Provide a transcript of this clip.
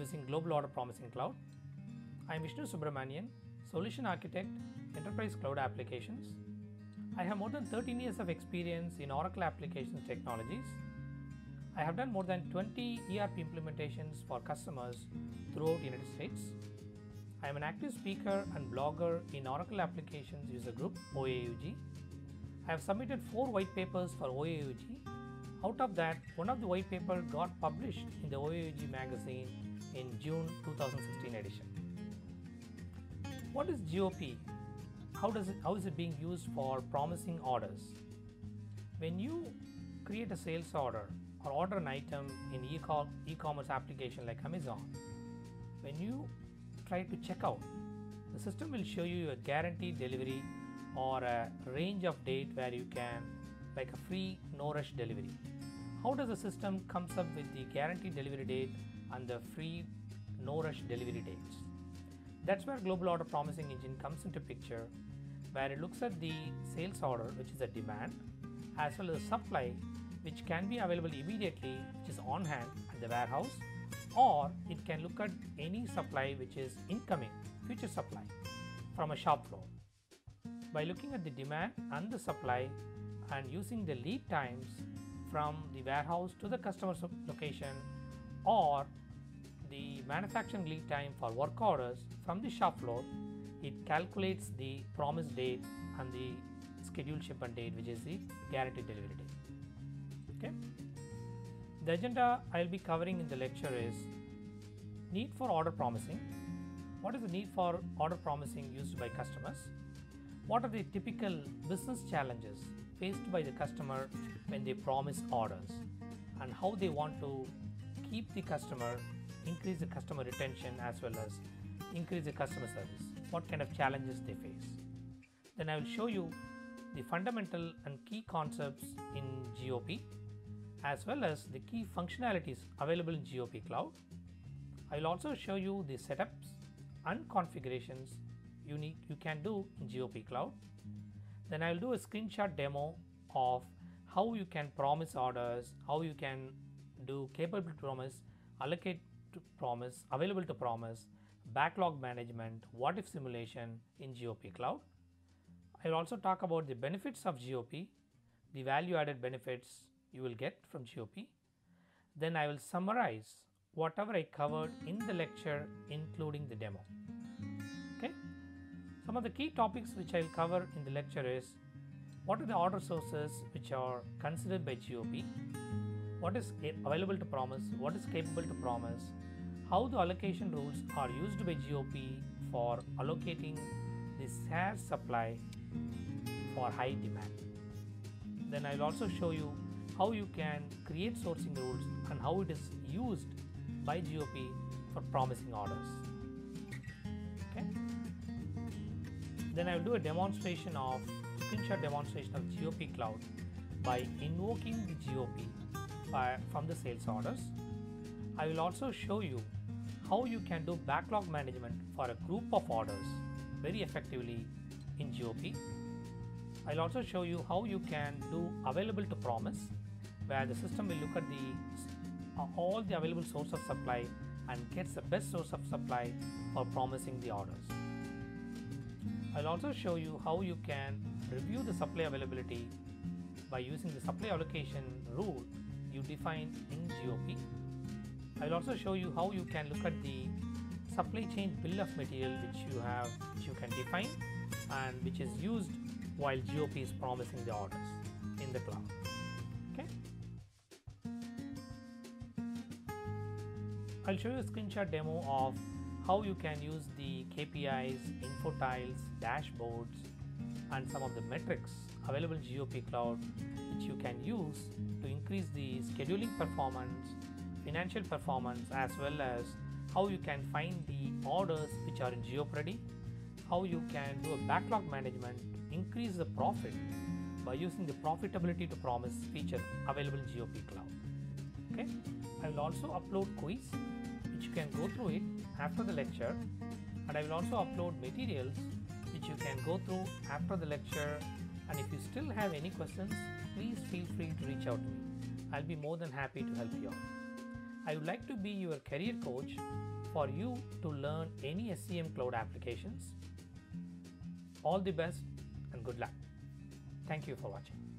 using Global Order Promising Cloud. I am Vishnu Subramanian, Solution Architect, Enterprise Cloud Applications. I have more than 13 years of experience in Oracle applications technologies. I have done more than 20 ERP implementations for customers throughout United States. I am an active speaker and blogger in Oracle Applications User Group OAUG. I have submitted four white papers for OAUG. Out of that, one of the white paper got published in the OAUG magazine in June 2016 edition. What is GOP? How does it how is it being used for promising orders? When you create a sales order or order an item in e-commerce application like Amazon, when you try to check out, the system will show you a guaranteed delivery or a range of date where you can like a free no rush delivery. How does the system comes up with the guaranteed delivery date and the free no rush delivery dates? That's where Global Order Promising Engine comes into picture where it looks at the sales order which is a demand as well as supply which can be available immediately which is on hand at the warehouse or it can look at any supply which is incoming future supply from a shop floor. By looking at the demand and the supply and using the lead times from the warehouse to the customer's location or the manufacturing lead time for work orders from the shop floor, it calculates the promised date and the scheduled shipment date which is the guaranteed delivery date. Okay. The agenda I will be covering in the lecture is need for order promising. What is the need for order promising used by customers? What are the typical business challenges faced by the customer when they promise orders and how they want to keep the customer, increase the customer retention as well as increase the customer service? What kind of challenges they face? Then I will show you the fundamental and key concepts in GOP as well as the key functionalities available in GOP Cloud. I will also show you the setups and configurations you, need, you can do in GOP Cloud. Then I will do a screenshot demo of how you can promise orders, how you can do capable promise, allocate to promise, available to promise, backlog management, what if simulation in GOP Cloud. I will also talk about the benefits of GOP, the value added benefits you will get from GOP. Then I will summarize whatever I covered in the lecture including the demo. Some of the key topics which I will cover in the lecture is what are the order sources which are considered by GOP, what is available to promise, what is capable to promise, how the allocation rules are used by GOP for allocating the scarce supply for high demand. Then I will also show you how you can create sourcing rules and how it is used by GOP for promising orders. Okay. Then I will do a demonstration of screenshot demonstration of GOP Cloud by invoking the GOP by, from the sales orders. I will also show you how you can do backlog management for a group of orders very effectively in GOP. I'll also show you how you can do available to promise where the system will look at the uh, all the available source of supply and gets the best source of supply for promising the orders. I'll also show you how you can review the supply availability by using the supply allocation rule you define in GOP. I'll also show you how you can look at the supply chain bill of material which you have which you can define and which is used while GOP is promising the orders in the cloud. Okay. I'll show you a screenshot demo of how you can use the KPIs, info tiles, dashboards and some of the metrics available GOP Cloud which you can use to increase the scheduling performance, financial performance as well as how you can find the orders which are in jeopardy, how you can do a backlog management, increase the profit by using the profitability to promise feature available in GOP Cloud. Okay, I will also upload quiz which you can go through it after the lecture and I will also upload materials which you can go through after the lecture and if you still have any questions please feel free to reach out to me. I'll be more than happy to help you out. I would like to be your career coach for you to learn any SCM cloud applications. All the best and good luck. Thank you for watching.